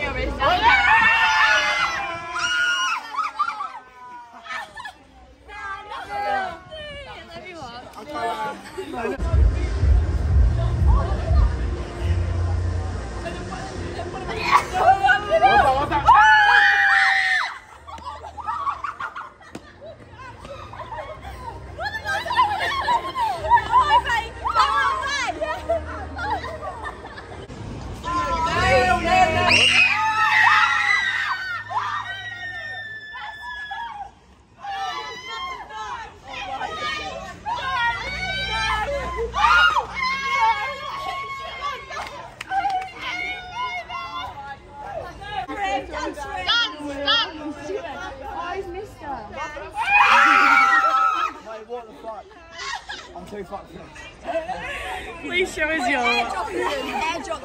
Olha! É I'm too fucked for this. Please show us your. Airdrop me, airdrop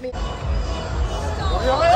me. Airdrop me.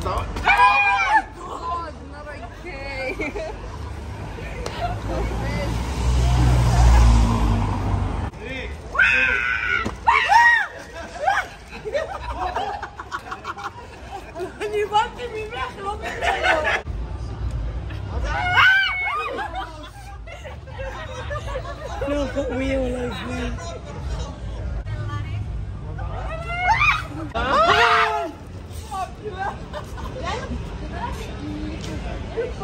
That's No, but we all like me. It's okay. Come on, get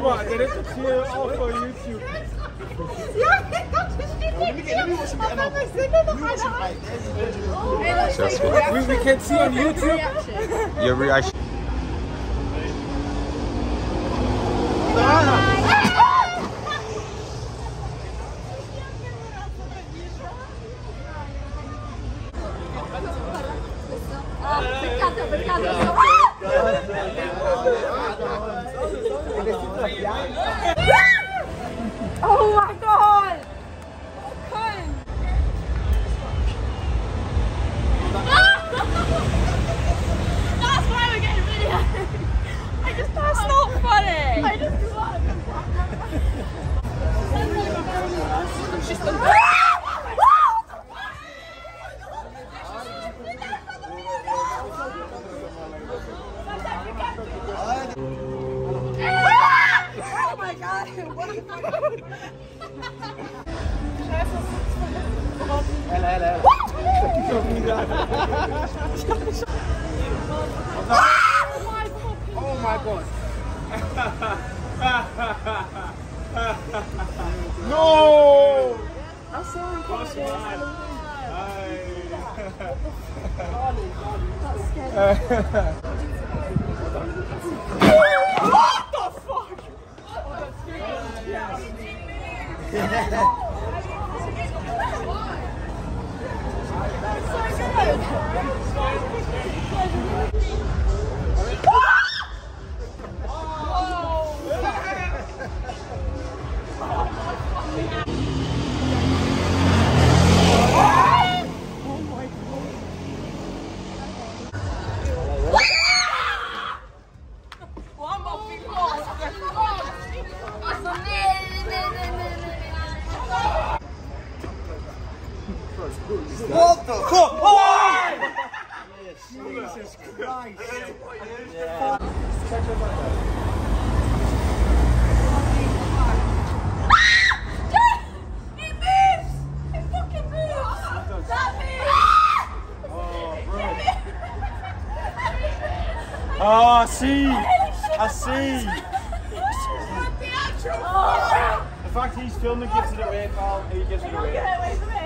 watch some Let me watch some like, Just for we, we can see on YouTube. your reaction. oh my god! That's why we're getting. I just That's not funny. Thank you. Come. Hela, hela, hela. Oh my god. no! I'm sorry, Close What so good. What the fuck? Oh! Jesus Christ. Moves! Oh, I see. I see fact he's filming gives it away, pal. He gives it away. Get away from me.